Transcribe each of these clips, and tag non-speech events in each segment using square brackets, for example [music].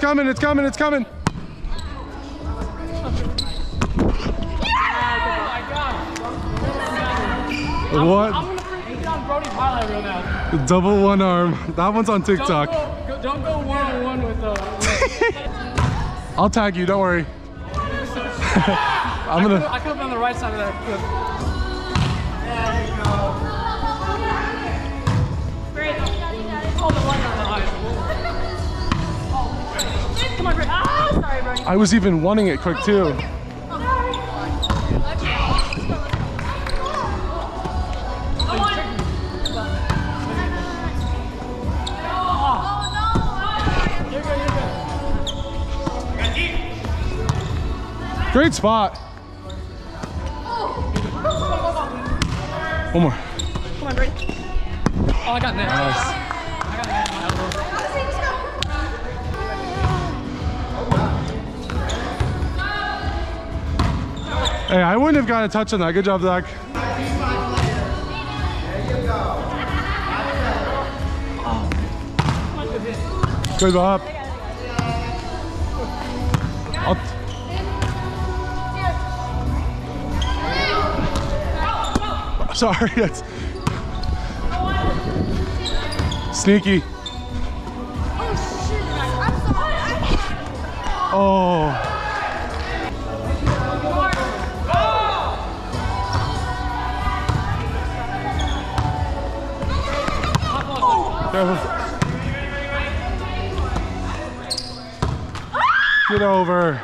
coming, it's coming, it's coming. What? I'm gonna bring down Brody's highlight reel now. Double one arm. That one's on Don't TikTok. go, go, don't go one on one with uh. [laughs] I'll tag you, don't worry. [laughs] I'm gonna. I could have been on the right side of that clip. Great. Come on, Brady. Ah, sorry, Brody. I was even wanting it quick too. Great spot. One more. Come on, Brady. Oh, I got net. Nice. Hey, I wouldn't have got a touch on that. Good job, Zach. Good. I'll Sorry, [laughs] that's sneaky. Oh, Oh. Get over.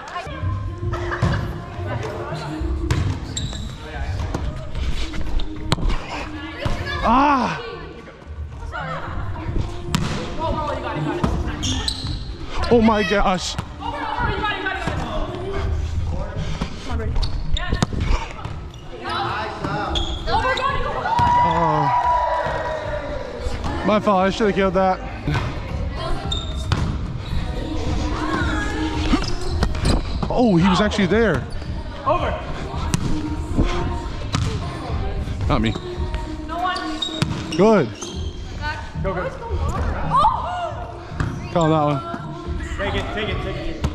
Ah! Oh my gosh. My fault. I should have killed that. Oh, he was actually there. Over. Not me. Good. Go, go. Call that one. Take it, take it, take it.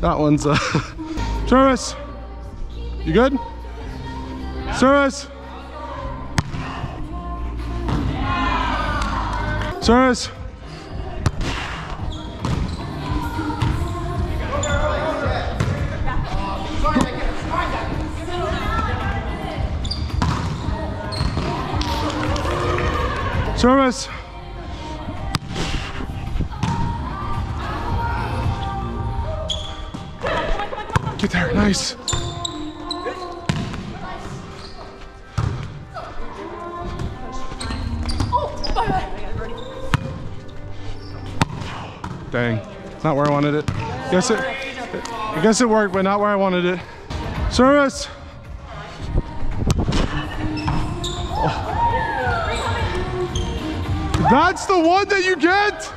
That one's uh [laughs] Service. You good? Service. Service. Service. Get there, nice. Dang, it's not where I wanted it. Guess it. I guess it worked, but not where I wanted it. Service. Oh. That's the one that you get.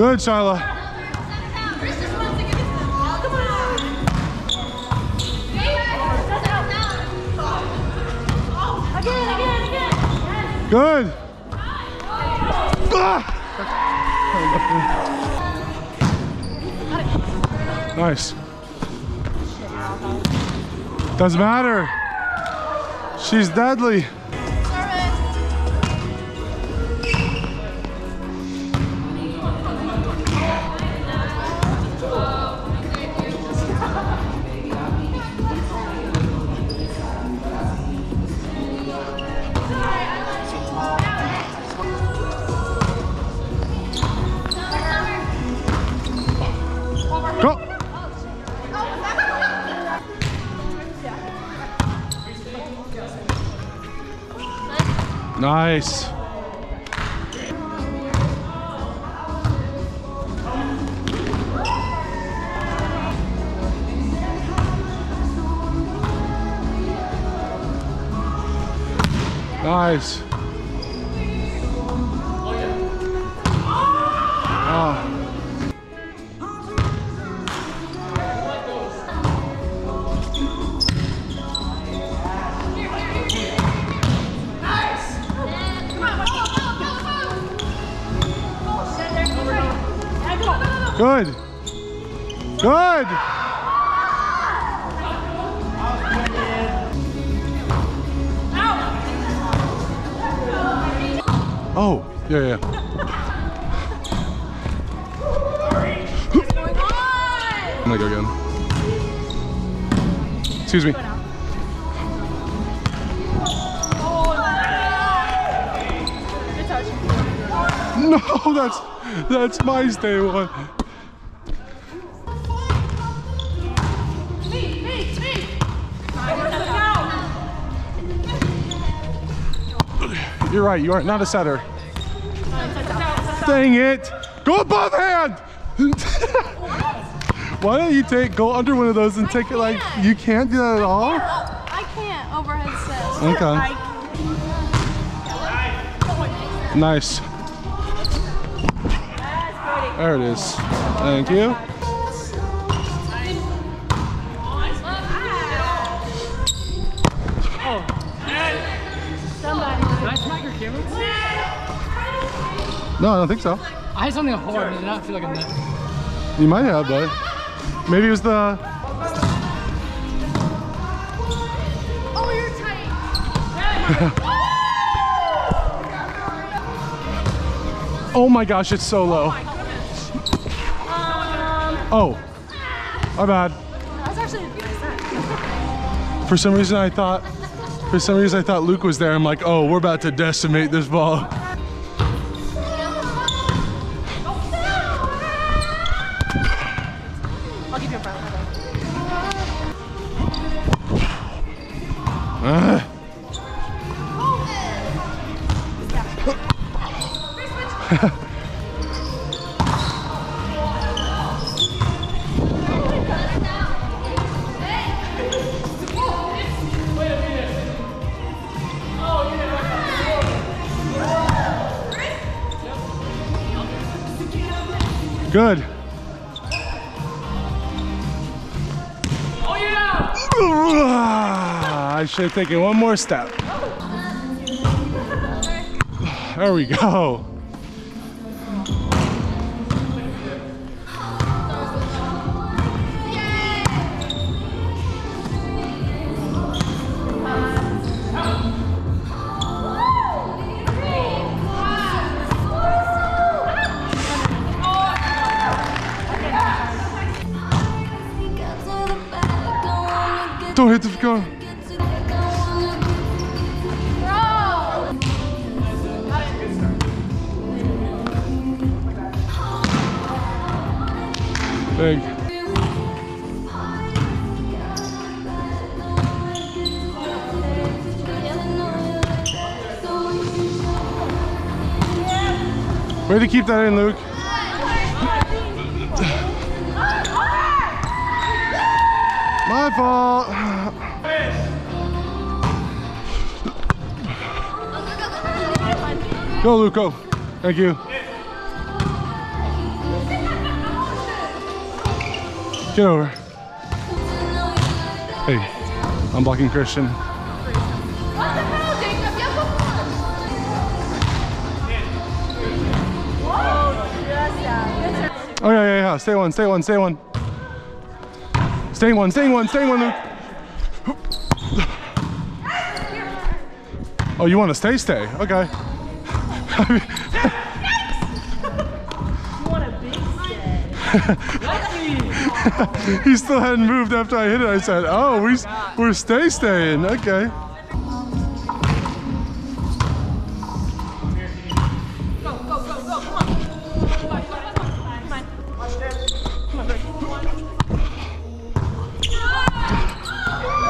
Good, Shyla. Good. Ah! Nice. Doesn't matter. She's deadly. Nice. Nice. Oh. Oh, yeah, yeah. I'm gonna go again. Excuse me. Oh, no, that's that's my stay one. You're right. You are not a setter. Dang it! Go above hand. [laughs] Why don't you take go under one of those and take it like you can't do that at all? I can't overhead set. Okay. Nice. There it is. Thank you. Did I smack your camera? No, I don't think so. I had something hard. Did not feel like a net. You might have, but maybe it was the. Oh, you're tight. [laughs] Oh my gosh, it's so low. Oh, my oh. bad. That's actually nice. For some reason, I thought. For some reason, I thought Luke was there. I'm like, oh, we're about to decimate this ball. I'll give you a front. Ah. Good. I should have taken one more step. There we go. Don't hit the go. Big. Way to keep that in, Luke. My fault. Go, Luke, go. Thank you. Get over. Hey, I'm blocking Christian. Oh yeah, yeah, yeah. Stay one, stay one, stay one. Stay one, stay one, stay one. Oh, you want to stay, stay. Okay. [laughs] [laughs] [laughs] he still hadn't moved after I hit it. I said, "Oh, we we're stay staying." Okay.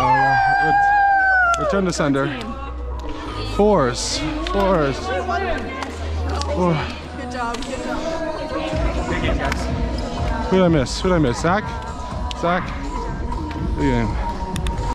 Oh yeah. Return to sender. Fours. Fours. Four. Good job. Good job. Who I miss? Who I miss? Zach? Zach? Look at him.